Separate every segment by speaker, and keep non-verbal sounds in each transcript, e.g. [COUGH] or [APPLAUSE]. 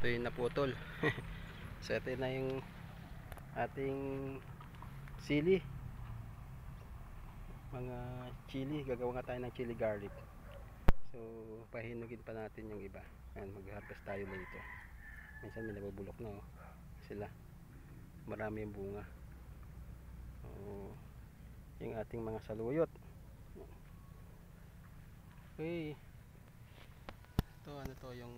Speaker 1: ito yung naputol. [LAUGHS] So ito na yung ating sili. Mga chili. Gagawa nga tayo ng chili garlic. So pahinugin pa natin yung iba. Ayan, mag harvest tayo later minsan may nabubulok na oh. sila. Marami yung bunga. So yung ating mga saluyot. Okay ito ano to yung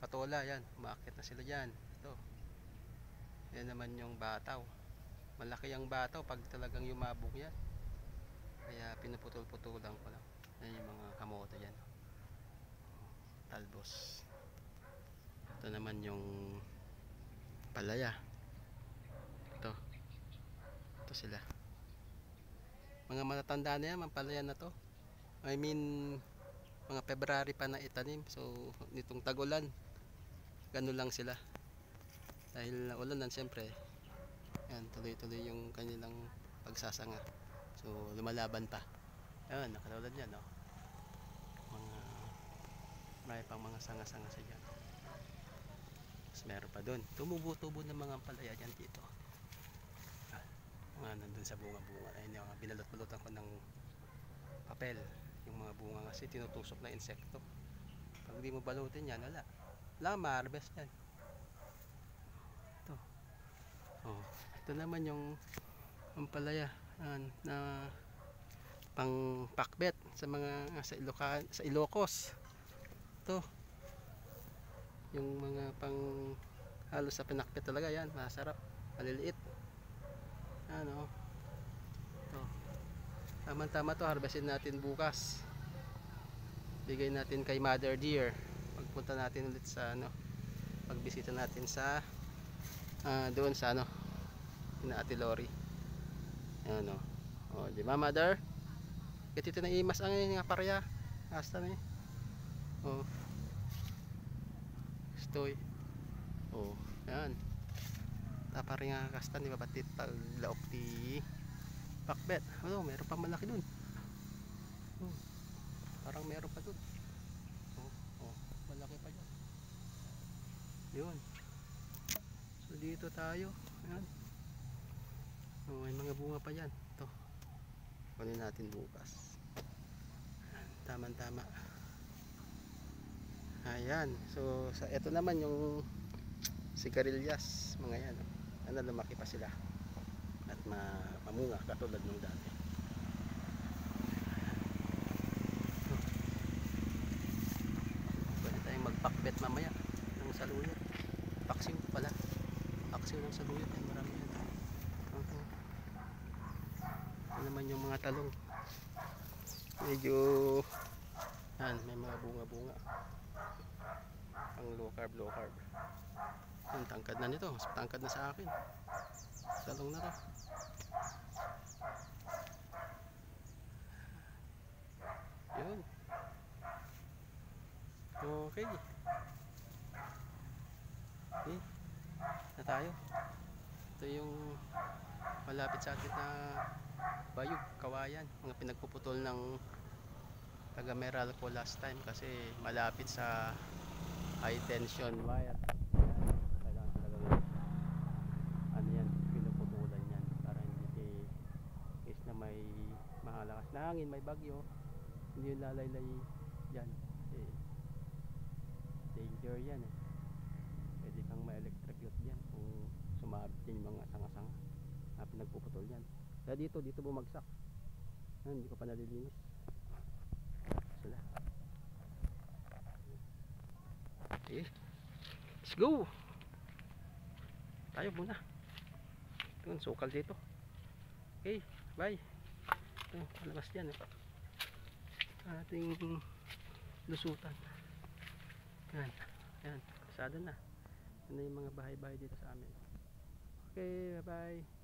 Speaker 1: patola yan. Umakit na sila dyan. Ito. Yan naman yung bataw. Malaki ang bataw pag talagang yumabog yan. Kaya pinuputol-putulan ko lang. Yan yung mga kamote yan talbos. Ito naman yung palaya. Ito. Ito sila. Mga matatanda na yan mga palaya na to. I mean mga February pa na itanim. So nitong tagulan ganun lang sila. Dahil ulanan siyempre. Yan tuloy-tuloy yung kanilang pagsasanga. So lumalaban pa. Yan nakatulad yan no mga marami pang mga sanga-sanga sa dyan. Tapos meron pa doon tumubo-tubo ng mga palaya dyan dito. Ah, mga nandun sa bunga-bunga. Ayun yung binalot-balotan ko ng papel. Yung mga bunga kasi tinutusok na insekto. Pag di mo balutin yan wala wala ma-harvest yan. Ito. Oh, ito naman yung ampalaya yan, na pang pakbet sa mga sa Ilocan sa Ilocos. Ito. Yung mga pang halos sa pinakbet talaga yan masarap maliliit. Ano ito. Tama tama to harvestin natin bukas. Bigay natin kay mother deer pagpunta natin ulit sa ano pagbisita natin sa ah, doon sa ano ina ate Lori. Ano oh. Di ba mother? Kitito na imas ang nga parya hasta ni oh. Stoy. Oh yan tapari nga kasta ni babatit pag laok ti pakbet. Ano meron pa malaki dun. Oh, parang meron pa dun oh, oh malaki pa dyan yun. So dito tayo. Yan oh, may mga bunga pa dyan ito. Kunin natin bukas. Tamang tama ayan. So sa ito naman yung sigarilyas mga yan. Ano lumaki pa sila. At ma mamunga katulad nung dati paksiw ng saluyot ay marami yan okay. ito naman yung mga talong. Medyo yan may mga bunga bunga ang low carb low carb. Ang tangkad na nito. Mas tangkad na sa akin. Talong na to. Yun. Okay. Okay na tayo. Ito yung malapit sa atin na bayog, kawayan mga pinagpuputol ng taga Meralco last time kasi malapit sa high tension wire. Kailangan ano yan pinuputulan yan para hindi case na may mahalakas na hangin may bagyo hindi yung lalaylay yan kasi danger yan eh. Pwede kang ma-electrocute pinagpuputol yan. Kaya dito dito bumagsak. Yan, hindi ko pa nalilinis. Sila. Okay. Let's go. Tayo muna. Yung sukal dito. Okay bye. Ito palabas dyan eh. Ating lusutan. Yan yan. Kasada na. Na yung mga bahay-bahay dito sa amin. Okay bye bye